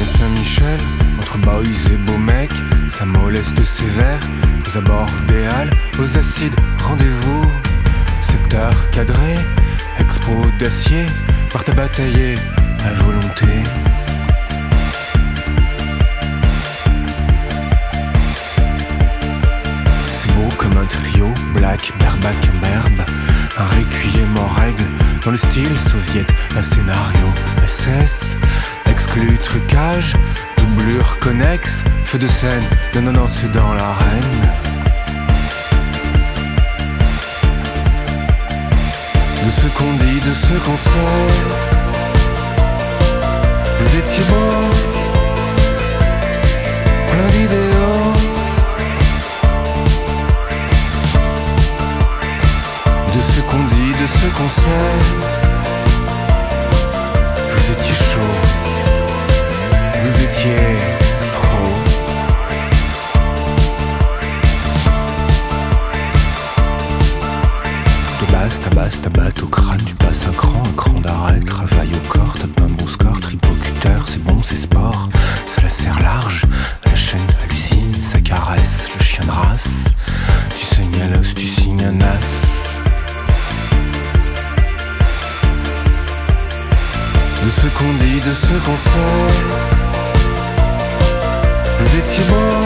scène, entre boys et beaux mecs, ça moleste sévère, aux abords des halles, aux acides, rendez-vous, secteur cadré, expo d'acier, porte à batailler, à volonté. C'est beau comme un trio, black, berbac, berbe, un requiem en règle, dans le style soviet, un scénario SS, exclu trucage, doublure connexe, feu de scène, non c'est dans l'arène. De ce qu'on dit, de ce qu'on sait, vous étiez beau, plein d'idéaux. De ce qu'on dit, de ce qu'on sait, tabasse, au crâne, tu passes un cran, un cran d'arrêt, travail au corps, tape un bon score, tripocuteur, c'est bon, c'est sport, ça la serre large, la chaîne hallucine, ça caresse, le chien de race, tu saignes à l'os, tu signes un as. De ce qu'on dit, de ce qu'on sait, vous étiez beau,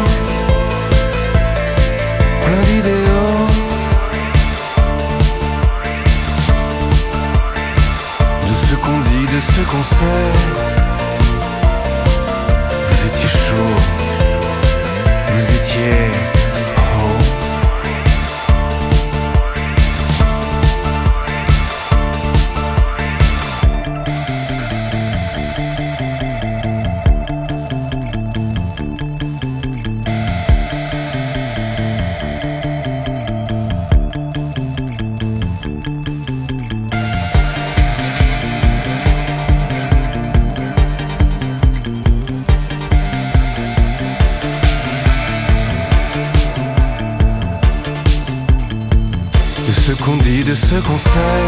ce qu'on dit, de ce qu'on fait.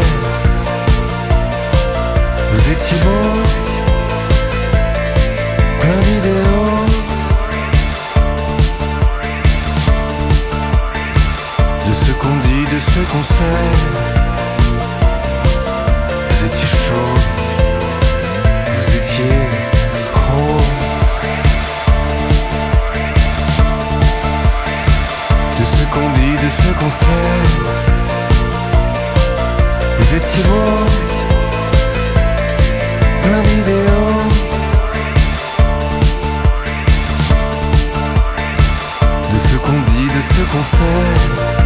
Vous étiez beau, plein d'idéaux. De ce qu'on dit, de ce qu'on fait. Vous étiez chaud, vous étiez gros. De ce qu'on dit, de ce qu'on fait. J'ai de mots, plein d'idéaux. De ce qu'on dit, de ce qu'on fait.